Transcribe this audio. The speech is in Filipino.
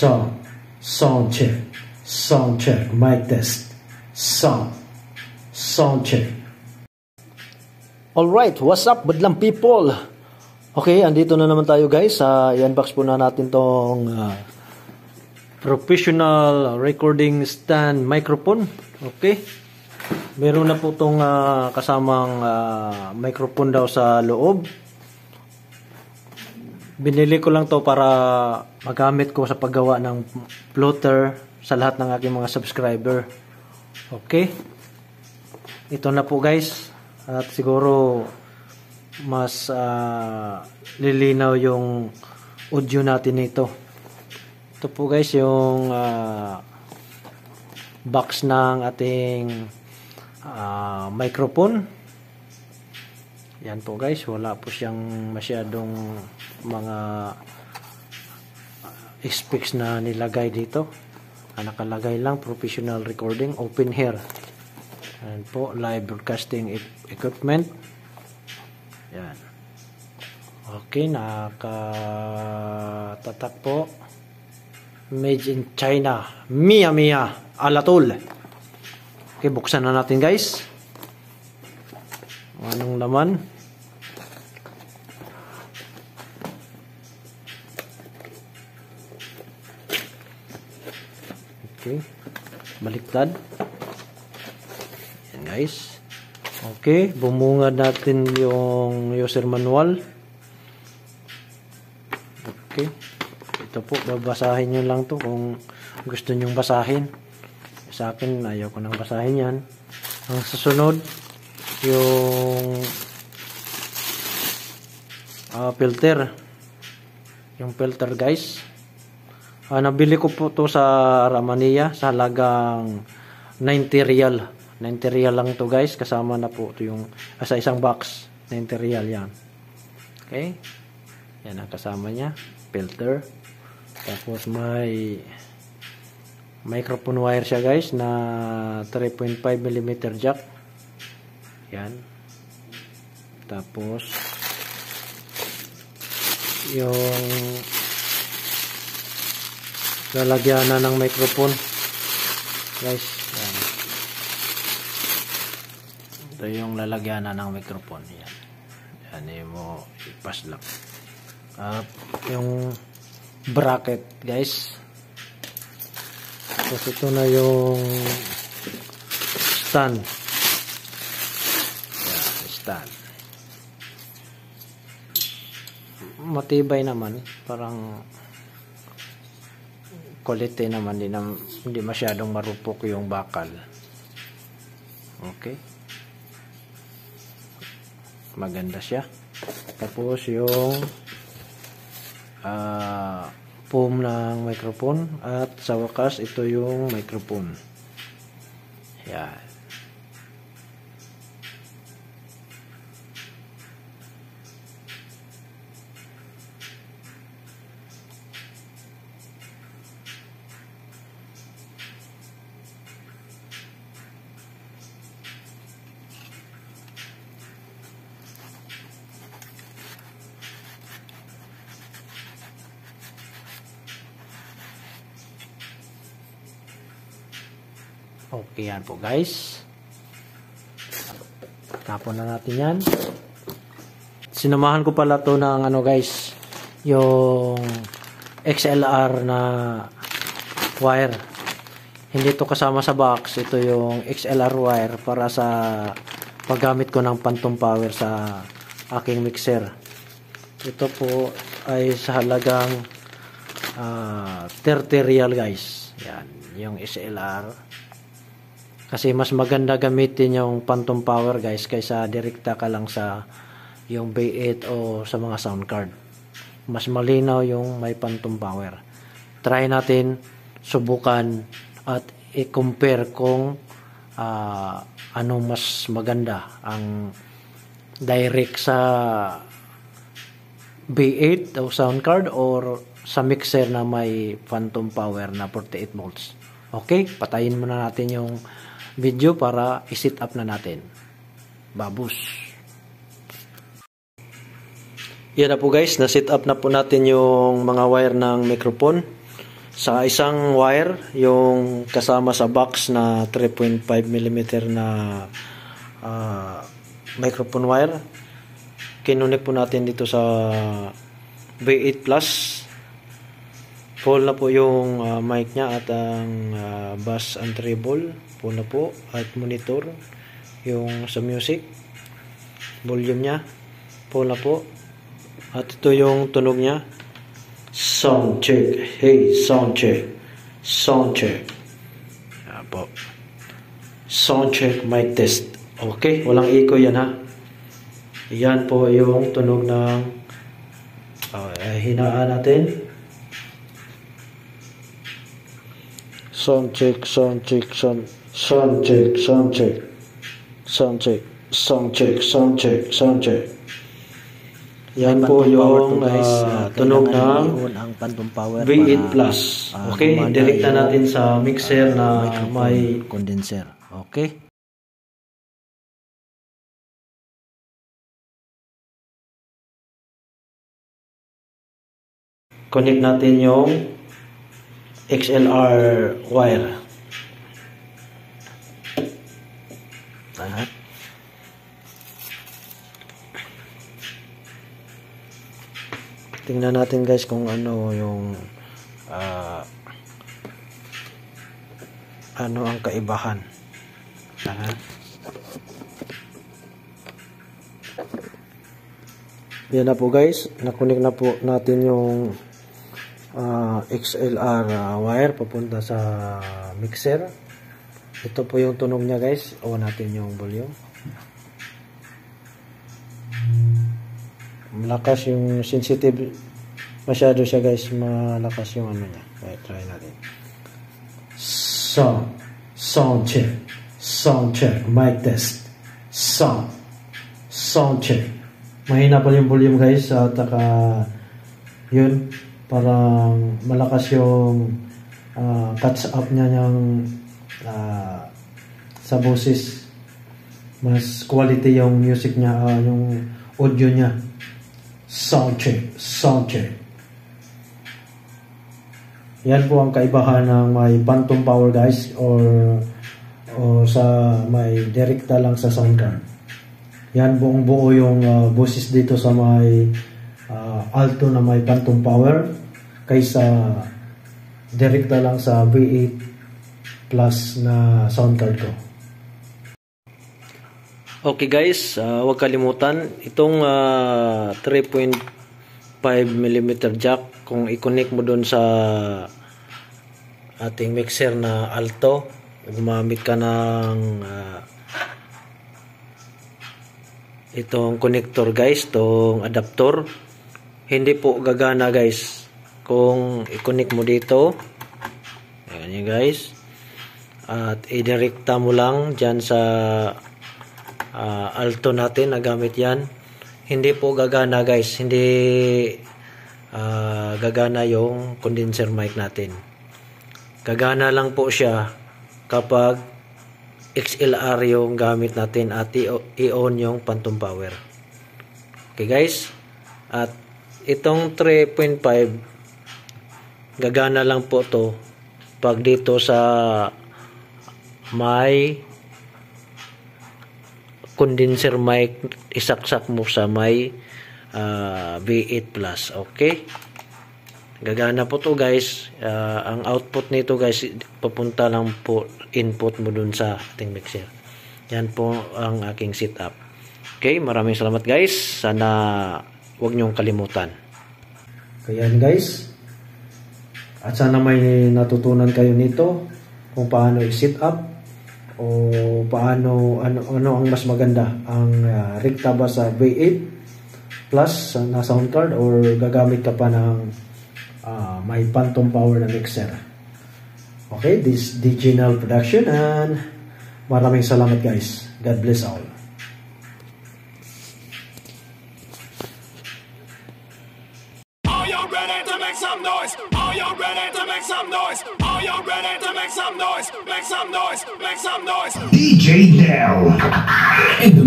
Sound. Sound check. Sound check. Mic test. Sound. Sound check. Alright, what's up madlang people? Okay, andito na naman tayo guys. Uh, i-unbox po na natin tong uh, professional recording stand microphone. Okay. Meron na po tong uh, kasamang uh, microphone daw sa loob. Binili ko lang to para magamit ko sa paggawa ng floater sa lahat ng aking mga subscriber. Okay? Ito na po guys. At siguro mas uh, lilinaw yung audio natin nito. Ito po guys yung uh, box ng ating uh, microphone. Yan po guys, wala po siyang masyadong mga specs na nilagay dito. Ang nakalagay lang, professional recording, open here. Yan po, live broadcasting equipment. Yan. Okay, nakatatak po. Made in China. Mia Mia. Alatul. Okay, buksan na natin guys. Anong laman? Okay. Baliktad. Yan guys. Okay. Bumungad natin yung user manual. Okay. Ito po. Babasahin nyo lang to kung gusto nyong basahin. Sa akin, ayaw ko nang basahin yan. Ang susunod, yung uh, filter. Yung filter guys. Uh, nabili ko po to sa Ramania sa halagang 90 real. 90 real lang to guys. Kasama na po to yung uh, sa isang box. 90 real yan. Okay. Yan ang kasama niya. Filter. Tapos may microphone wire siya guys na 3.5 mm jack. Yan. Tapos yung lalagyan na ng microphone. Guys yan. ito yung lalagyan na ng microphone. Yan. Yan mo ipas lang at yung bracket guys. Tapos ito na yung stand yan stand matibay naman. Parang quality naman. Din na, hindi masyadong marupok yung bakal. Okay. Maganda siya. Tapos yung uh, foam ng microphone. At sa wakas ito yung microphone. Yan Okay yan po guys. Tapon na natin yan. Sinamahan ko pala to ng ano guys, yung XLR na wire. Hindi to kasama sa box. Ito yung XLR wire para sa paggamit ko ng phantom power sa aking mixer. Ito po ay sa halagang uh, 30 real guys. Yan, yung XLR kasi mas maganda gamitin yung phantom power guys kaysa direkta ka lang sa yung B8 o sa mga sound card. Mas malinaw yung may phantom power. Try natin subukan at i-compare kung uh, ano mas maganda ang direct sa B8 o sound card or sa mixer na may phantom power na 48 volts. Okay, patayin muna natin yung video para i-set up na natin. Babus. Yan na po guys, na-set up na po natin yung mga wire ng microphone sa isang wire yung kasama sa box na 3.5 mm na uh, microphone wire kinunik po natin dito sa V8 plus full na po yung uh, mic nya at ang uh, bass and treble. Full na po at monitor yung sa music. Volume nya full na po. At ito yung tunog nya sound check. Hey sound check. Sound check. Yan po. Sound check mic test. Okay walang echo yan ha? Yan po yung tunog ng uh, hinaan natin sound check, sound check, sound, sound check, sound check, sound check, sound check, sound check, sound check. Yan po yung uh, tunog ng ang phantom power V8 Plus. Uh, okay, direkta natin sa mixer na may condenser. Okay? Connect natin yung XLR wire. Tingnan natin guys kung ano yung uh, ano ang kaibahan. Ayan. Yan na po guys, nakunik na po natin yung uh, XLR uh, wire papunta sa mixer. Ito po yung tunog niya guys. On natin yung volume. Malakas yung sensitive. Masyado siya guys. Malakas yung ano niya. Okay, try natin. Sound. Sound check. Sound check. Mic test. Sound. Sound check. Mahina pa yung volume guys. At uh, yun parang malakas yung uh, catch up niya niyang uh, sa boses. Mas quality yung music niya uh, yung audio niya. Sound check sound check yan po ang kaibahan ng may phantom power guys or o sa may direkta lang sa sound card yan buong buo yung uh, boses dito sa may uh, alto na may phantom power kaysa direkta lang sa V8 plus na sound card ko. Okay guys, uh, huwag kalimutan itong uh, 3.5 mm jack kung i-connect mo doon sa ating mixer na alto gumamit ka ng uh, itong connector guys, itong adapter hindi po gagana guys kung i-connect mo dito. Ayan yun guys. At i-directa mo lang dyan sa uh, alto natin na gamit yan. Hindi po gagana guys. Hindi uh, gagana yung condenser mic natin. Gagana lang po siya kapag XLR yung gamit natin at i-on yung phantom power. Okay guys? At itong 3.5 gagana lang po to pag dito sa may condenser mic isaksak mo sa may uh, V8 plus okay? Gagana po to guys. Uh, ang output nito guys papunta lang po input mo dun sa ating mixer. Yan po ang aking setup. Okay maraming salamat guys. Sana wag nyong kalimutan. Kaya guys at sana may natutunan kayo nito kung paano i-sit up o paano ano ano ang mas maganda ang uh, rekta ba sa V8 plus na sound card or gagamit ka pa ng uh, may phantom power na mixer. Okay, this digital production and maraming salamat guys. God bless all. Make some noise, make some noise. DJ Dell in the